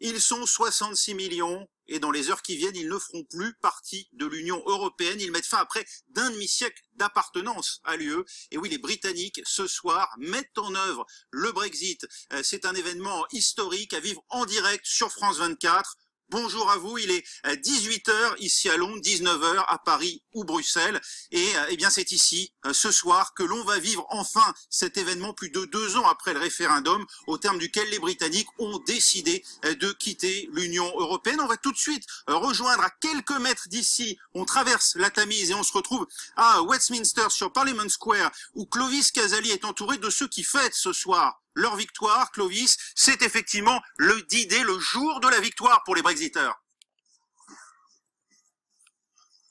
Ils sont 66 millions et dans les heures qui viennent, ils ne feront plus partie de l'Union européenne. Ils mettent fin après d'un demi-siècle d'appartenance à l'UE. Et oui, les Britanniques, ce soir, mettent en œuvre le Brexit. Euh, c'est un événement historique à vivre en direct sur France 24. Bonjour à vous, il est 18h euh, ici à Londres, 19h à Paris ou Bruxelles. Et euh, eh bien c'est ici, euh, ce soir, que l'on va vivre enfin cet événement plus de deux ans après le référendum, au terme duquel les Britanniques ont décidé de quitter l'Union européenne. On va tout de suite rejoindre à quelques mètres d'ici, on traverse la Tamise et on se retrouve à Westminster sur Parliament Square, où Clovis Casali est entouré de ceux qui fêtent ce soir leur victoire, Clovis, c'est effectivement le D-Day, le jour de la victoire pour les Brexiteurs.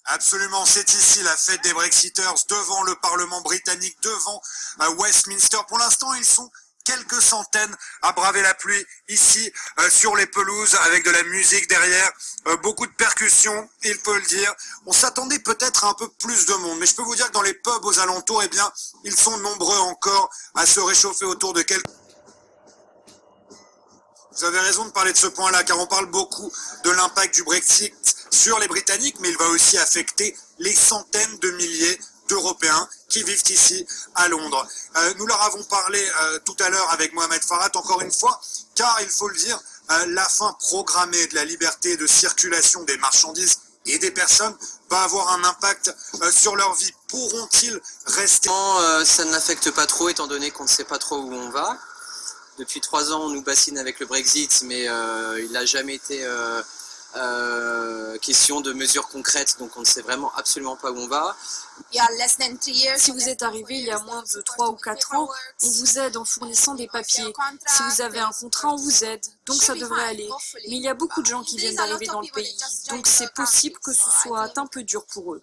Absolument, c'est ici la fête des Brexiteurs devant le Parlement britannique, devant euh, Westminster. Pour l'instant, ils sont quelques centaines à braver la pluie ici euh, sur les pelouses avec de la musique derrière, euh, beaucoup de percussions, il faut le dire. On s'attendait peut-être à un peu plus de monde, mais je peux vous dire que dans les pubs aux alentours, eh bien, ils sont nombreux encore à se réchauffer autour de quelques vous avez raison de parler de ce point-là, car on parle beaucoup de l'impact du Brexit sur les Britanniques, mais il va aussi affecter les centaines de milliers d'Européens qui vivent ici à Londres. Euh, nous leur avons parlé euh, tout à l'heure avec Mohamed Farhat, encore une fois, car il faut le dire, euh, la fin programmée de la liberté de circulation des marchandises et des personnes va avoir un impact sur leur vie. Pourront-ils rester? Ça n'affecte pas trop, étant donné qu'on ne sait pas trop où on va. Depuis trois ans, on nous bassine avec le Brexit, mais il n'a jamais été euh, question de mesures concrètes, donc on ne sait vraiment absolument pas où on va. Si vous êtes arrivé il y a moins de 3 ou 4 ans, on vous aide en fournissant des papiers. Si vous avez un contrat, on vous aide. Donc ça devrait aller. Mais il y a beaucoup de gens qui viennent d'arriver dans le pays. Donc c'est possible que ce soit un peu dur pour eux.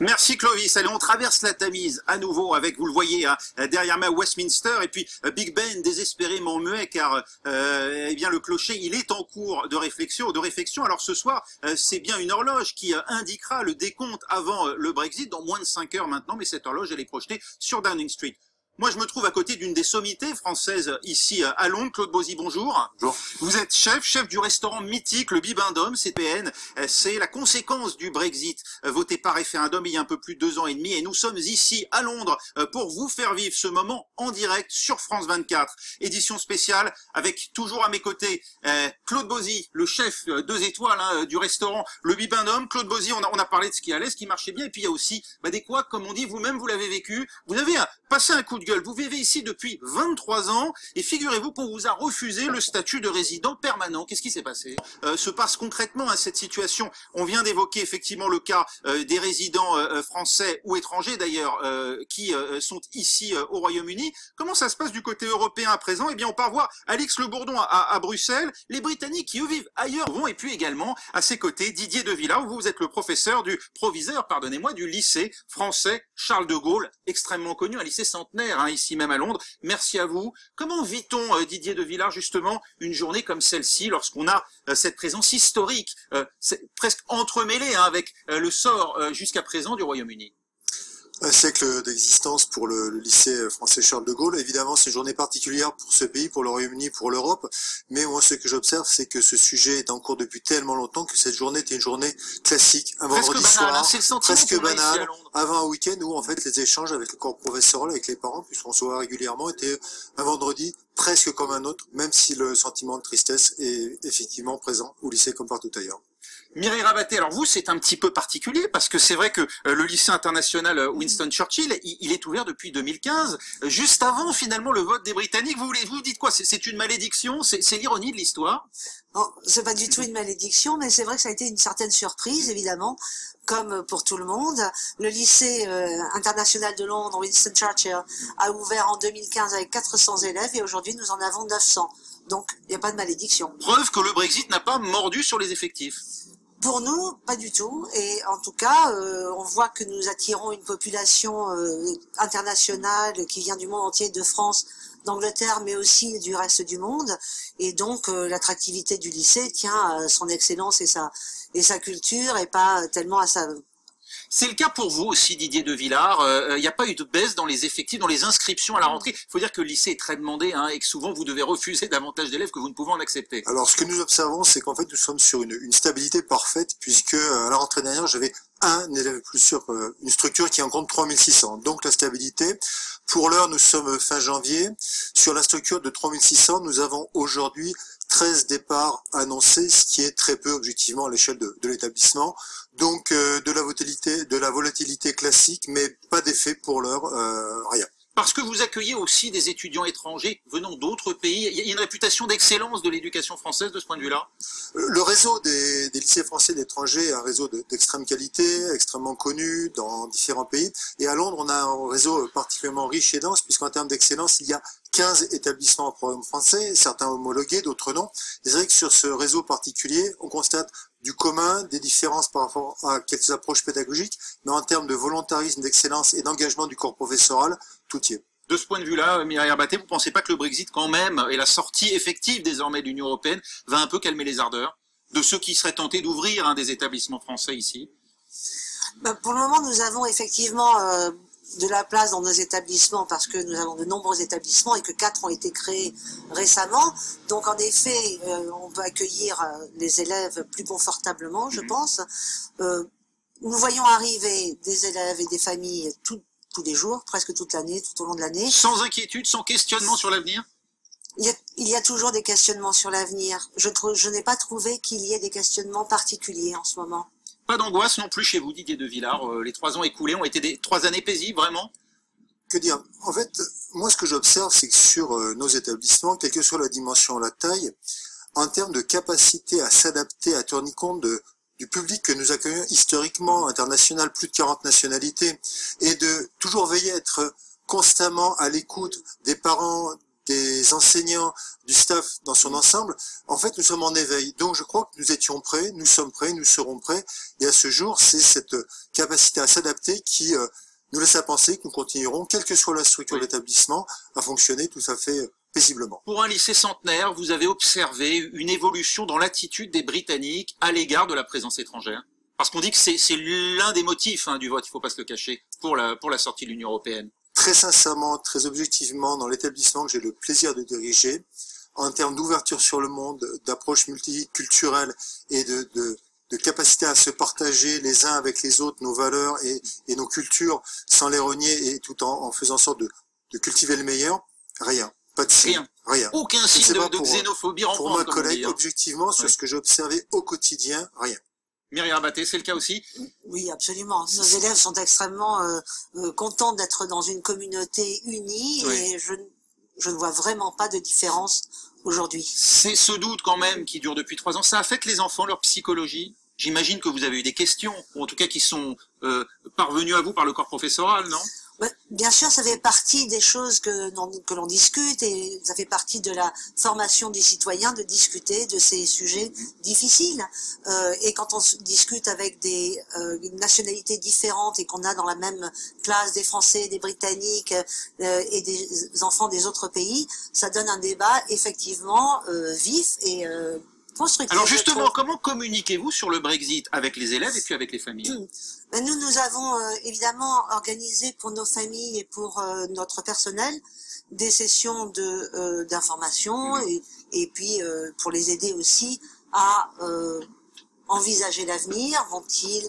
Merci Clovis. Allez, on traverse la Tamise à nouveau avec, vous le voyez, hein, derrière moi Westminster et puis euh, Big Ben désespérément muet car euh, eh bien le clocher il est en cours de réflexion. De réflexion. Alors ce soir, euh, c'est bien une horloge qui indiquera le décompte avant le Brexit dans moins de 5 heures maintenant, mais cette horloge elle est projetée sur Downing Street. Moi, je me trouve à côté d'une des sommités françaises ici à Londres. Claude Bosy, bonjour. Bonjour. Vous êtes chef, chef du restaurant mythique, le Bibendum, CPN. C'est la conséquence du Brexit euh, voté par référendum il y a un peu plus de deux ans et demi. Et nous sommes ici à Londres euh, pour vous faire vivre ce moment en direct sur France 24. Édition spéciale avec toujours à mes côtés euh, Claude Bosy, le chef deux étoiles hein, du restaurant Le Bibendum. Claude Bosy, on a, on a parlé de ce qui allait, ce qui marchait bien. Et puis il y a aussi bah, des quoi, comme on dit, vous-même vous l'avez vécu. Vous avez passé un coup de vous vivez ici depuis 23 ans et figurez-vous qu'on vous a refusé le statut de résident permanent. Qu'est-ce qui s'est passé? Euh, Se passe concrètement à cette situation. On vient d'évoquer effectivement le cas euh, des résidents euh, français ou étrangers d'ailleurs qui sont ici au Royaume-Uni. Comment ça se passe du côté européen à présent? Eh bien, on part voir Alix Le Bourdon à, à, Bruxelles. Les Britanniques qui vivent ailleurs vont et puis également à ses côtés Didier de Villa où vous êtes le professeur du proviseur, pardonnez-moi, du lycée français Charles de Gaulle, extrêmement connu, un lycée centenaire Hein, ici même à Londres. Merci à vous. Comment vit-on, euh, Didier de Villard, justement, une journée comme celle-ci, lorsqu'on a euh, cette présence historique, euh, presque entremêlée hein, avec le sort jusqu'à présent du Royaume-Uni? Un siècle d'existence pour le, lycée français Charles de Gaulle. Évidemment, c'est une journée particulière pour ce pays, pour le Royaume-Uni, pour l'Europe. Mais moi, ce que j'observe, c'est que ce sujet est en cours depuis tellement longtemps que cette journée était une journée classique, un vendredi soir, hein, presque banal, avant un week-end où en fait les échanges avec le corps professoral, avec les parents, puisqu'on se voit régulièrement, étaient un vendredi presque comme un autre, même si le sentiment de tristesse est effectivement présent au lycée comme partout ailleurs. Mireille Rabaté, alors vous, c'est un petit peu particulier parce que c'est vrai que euh, le lycée international euh, Winston Churchill, il, est ouvert depuis 2015, euh, juste avant finalement le vote des Britanniques. Vous, vous dites quoi? C'est une malédiction? C'est l'ironie de l'histoire? Bon, c'est pas du tout une malédiction, mais c'est vrai que ça a été une certaine surprise, évidemment, comme pour tout le monde. Le lycée international de Londres, Winston Churchill, a ouvert en 2015 avec 400 élèves et aujourd'hui nous en avons 900. Donc, il n'y a pas de malédiction. Preuve que le Brexit n'a pas mordu sur les effectifs. Pour nous, pas du tout. Et en tout cas, euh, on voit que nous attirons une population euh, internationale qui vient du monde entier, de France, d'Angleterre, mais aussi du reste du monde. Et donc, euh, l'attractivité du lycée tient à son excellence et sa, et sa culture, et pas tellement à sa C'est le cas pour vous aussi, Didier de Villard. Euh, Il n'y a pas eu de baisse dans les effectifs, dans les inscriptions à la rentrée. Il faut dire que le lycée est très demandé hein, et que souvent vous devez refuser davantage d'élèves que vous ne pouvez en accepter. Alors, ce que nous observons, c'est qu'en fait, nous sommes sur une, une stabilité parfaite, puisque euh, à la rentrée dernière, j'avais un élève plus sur euh, une structure qui en compte 3600. Donc, la stabilité. Pour l'heure, nous sommes fin janvier. Sur la structure de 3600, nous avons aujourd'hui 13 départs annoncés, ce qui est très peu objectivement à l'échelle de, l'établissement. Donc, euh, de la volatilité, de la volatilité classique, mais pas d'effet pour l'heure, euh, rien. Parce que vous accueillez aussi des étudiants étrangers venant d'autres pays. Il y a une réputation d'excellence de l'éducation française de ce point de vue-là. Le réseau des, lycées français d'étrangers est un réseau de- d'extrême qualité, extrêmement connu dans différents pays. Et à Londres, on a un réseau particulièrement riche et dense, puisqu'en termes d'excellence, il y a 15 établissements en programme français, certains homologués, d'autres non. C'est vrai que sur ce réseau particulier, on constate du commun, des différences par rapport à quelques approches pédagogiques, mais en termes de volontarisme, d'excellence et d'engagement du corps professoral, tout y est. De ce point de vue-là, Mireille Arbaté, vous ne pensez pas que le Brexit, quand même, et la sortie effective désormais de l'Union européenne, va un peu calmer les ardeurs de ceux qui seraient tentés d'ouvrir un des établissements français ici? Ben, pour le moment, nous avons effectivement euh, de la place dans nos établissements parce que nous avons de nombreux établissements et que quatre ont été créés récemment. Donc, en effet, euh, on peut accueillir euh, les élèves plus confortablement, je Mhm. pense. Euh, nous voyons arriver des élèves et des familles tout- tous les jours, presque toute l'année, tout au long de l'année. Sans inquiétude, sans questionnement sur l'avenir? Il y, a, il y a toujours des questionnements sur l'avenir. Je, je n'ai pas trouvé qu'il y ait des questionnements particuliers en ce moment. Pas d'angoisse non plus chez vous, Didier de Villard. Euh, les trois ans écoulés ont été des trois années paisibles, vraiment Que dire? En fait, moi, ce que j'observe, c'est que sur euh, nos établissements, quelle que soit la dimension, la taille, en termes de capacité à s'adapter, à tenir compte du public que nous accueillons historiquement, international, plus de 40 nationalités, et de toujours veiller à être constamment à l'écoute des parents, des enseignants, du staff dans son ensemble, en fait, nous sommes en éveil. Donc, je crois que nous étions prêts, nous sommes prêts, nous serons prêts. Et à ce jour, c'est cette capacité à s'adapter qui euh, nous laisse à penser que nous continuerons, quelle que soit la structure Oui. de l'établissement, à fonctionner tout à fait euh, paisiblement. Pour un lycée centenaire, vous avez observé une évolution dans l'attitude des Britanniques à l'égard de la présence étrangère? Parce qu'on dit que c'est l'un des motifs hein, du vote, il faut pas se le cacher, pour la, pour la sortie de l'Union européenne. Très sincèrement, très objectivement, dans l'établissement que j'ai le plaisir de diriger, en termes d'ouverture sur le monde, d'approche multiculturelle et de, de, de capacité à se partager les uns avec les autres nos valeurs et, et nos cultures sans les renier et tout en, en faisant sorte de, de cultiver le meilleur, rien. Pas de signe. Rien. Rien. Aucun signe de, pas de pour- xénophobie Pour ma collègue, hein. objectivement, sur Oui. ce que j'ai observé au quotidien, rien. Myriam Batté, c'est le cas aussi? Oui, absolument. Nos élèves sont extrêmement euh, euh, contents d'être dans une communauté unie Oui. et je, je ne vois vraiment pas de différence aujourd'hui. C'est ce doute quand même qui dure depuis trois ans. Ça affecte les enfants, leur psychologie? J'imagine que vous avez eu des questions, ou en tout cas qui sont euh, parvenues à vous par le corps professoral, non? Bien sûr, ça fait partie des choses que, que l'on discute et ça fait partie de la formation des citoyens de discuter de ces sujets difficiles. Euh, et quand on discute avec des euh, nationalités différentes et qu'on a dans la même classe des Français, des Britanniques euh, et des enfants des autres pays, ça donne un débat effectivement euh, vif et Alors justement, comment communiquez-vous sur le Brexit avec les élèves et puis avec les familles? Ben, nous, nous avons euh, évidemment organisé pour nos familles et pour euh, notre personnel des sessions de euh, d'information et, et puis pour les aider aussi à envisager l'avenir. Vont-ils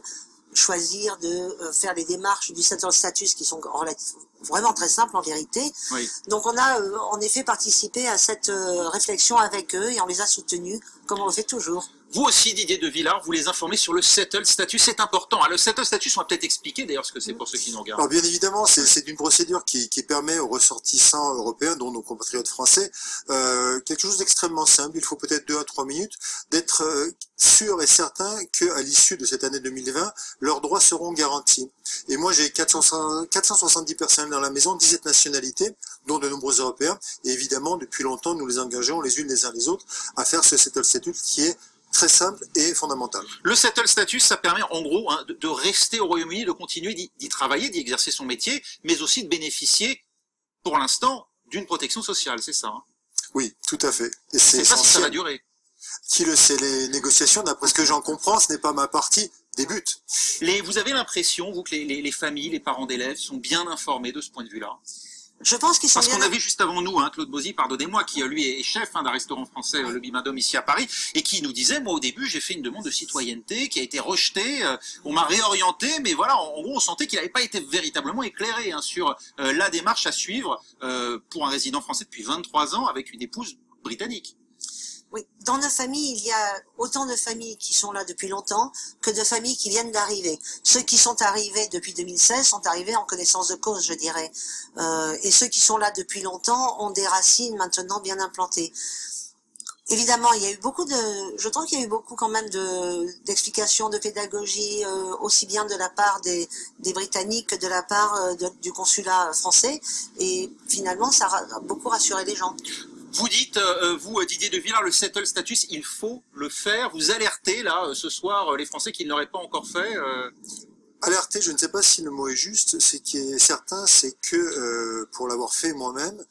choisir de faire les démarches du status qui sont relativ- vraiment très simples en vérité. Oui. Donc on a euh, en effet participé à cette euh, réflexion avec eux et on les a soutenus comme on le fait toujours. Vous aussi, Didier de Villard, vous les informez sur le settle status, c'est important. Alors, le settle status, on va peut-être expliquer d'ailleurs ce que c'est pour ceux qui nous regardent. Alors bien évidemment, c'est une procédure qui, permet aux ressortissants européens, dont nos compatriotes français, euh, quelque chose d'extrêmement simple. Il faut peut-être deux à trois minutes d'être euh, sûr et certain qu'à l'issue de cette année 2020, leurs droits seront garantis. Et moi, j'ai 400 470 personnes dans la maison, 17 nationalités, dont de nombreux Européens. Et évidemment, depuis longtemps, nous les engageons les unes les uns les autres à faire ce settle statut qui est très simple et fondamental. Le settle status, ça permet en gros hein, de, de rester au Royaume-Uni, de continuer d'y travailler, d'y exercer son métier, mais aussi de bénéficier, pour l'instant, d'une protection sociale, c'est ça. hein? Oui, tout à fait. Et c'est pas si ça va durer. Qui le sait, les négociations, d'après ce que j'en comprends, ce n'est pas ma partie débute. Les, vous avez l'impression, vous, que les, les, les familles, les parents d'élèves sont bien informés de ce point de vue-là? Je pense qu'ils sont Parce qu'on avait juste avant nous hein, Claude Bozy, pardonnez-moi, qui euh, lui est chef hein, d'un restaurant français, euh, le Bimindome, ici à Paris, et qui nous disait, moi au début, j'ai fait une demande de citoyenneté qui a été rejetée, euh, on m'a réorienté, mais voilà, en, en gros, on sentait qu'il n'avait pas été véritablement éclairé hein, sur euh, la démarche à suivre euh, pour un résident français depuis 23 ans avec une épouse britannique. Oui, dans nos familles, il y a autant de familles qui sont là depuis longtemps que de familles qui viennent d'arriver. Ceux qui sont arrivés depuis 2016 sont arrivés en connaissance de cause, je dirais. Euh, et ceux qui sont là depuis longtemps ont des racines maintenant bien implantées. Évidemment, il y a eu beaucoup de, je trouve qu'il y a eu beaucoup quand même de d'explications, de pédagogie, euh, aussi bien de la part des, Britanniques que de la part euh, du consulat français. Et finalement, ça a beaucoup rassuré les gens. Vous dites, euh, vous, euh, Didier de Villars, le settle status, il faut le faire. Vous alertez, là, euh, ce soir, les Français qui ne l'auraient pas encore fait. euh, Alerter, je ne sais pas si le mot est juste. Ce qui est certain, c'est que euh, pour l'avoir fait moi-même,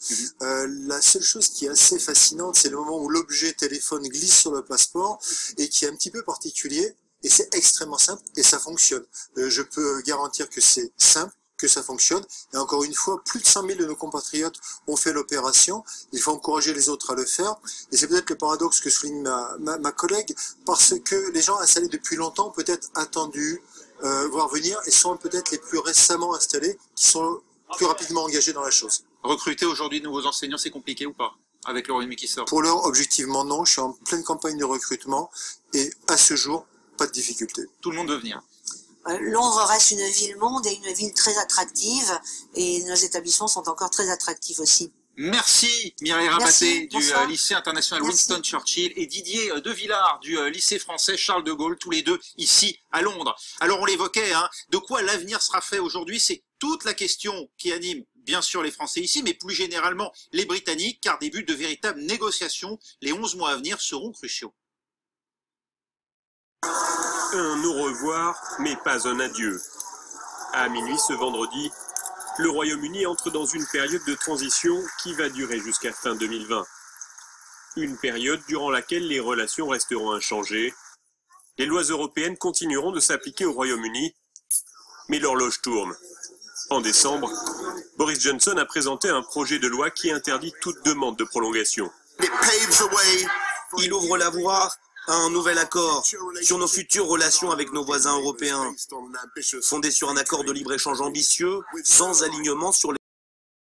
euh, la seule chose qui est assez fascinante, c'est le moment où l'objet téléphone glisse sur le passeport et qui est un petit peu particulier. Et c'est extrêmement simple et ça fonctionne. Euh, je peux garantir que c'est simple, que ça fonctionne. Et encore une fois, plus de 100 000 de nos compatriotes ont fait l'opération. Il faut encourager les autres à le faire. Et c'est peut-être le paradoxe que souligne ma, ma, ma collègue, parce que les gens installés depuis longtemps, ont peut-être attendus, euh, voir venir, et sont peut-être les plus récemment installés, qui sont plus rapidement engagés dans la chose. recruter aujourd'hui de nouveaux enseignants, c'est compliqué ou pas Avec le Royaume-Uni qui sort? Pour l'heure, objectivement, non. Je suis en pleine campagne de recrutement, et à ce jour, pas de difficulté. Tout le monde veut venir. Euh, Londres reste une ville monde et une ville très attractive et nos établissements sont encore très attractifs aussi. Merci Mireille Rabaté du bonsoir. euh, lycée international Merci. Winston Churchill et Didier euh, De Villars du lycée français Charles de Gaulle, tous les deux ici à Londres. Alors on l'évoquait, hein, de quoi l'avenir sera fait aujourd'hui, c'est toute la question qui anime bien sûr les Français ici, mais plus généralement les Britanniques, car des buts de véritables négociations, les 11 mois à venir seront cruciaux. Un au revoir, mais pas un adieu. À minuit ce vendredi, le Royaume-Uni entre dans une période de transition qui va durer jusqu'à fin 2020. Une période durant laquelle les relations resteront inchangées. Les lois européennes continueront de s'appliquer au Royaume-Uni, mais l'horloge tourne. En décembre, Boris Johnson a présenté un projet de loi qui interdit toute demande de prolongation. Il ouvre la voie un nouvel accord sur nos futures relations avec nos voisins européens, fondé sur un accord de libre-échange ambitieux, sans alignement sur les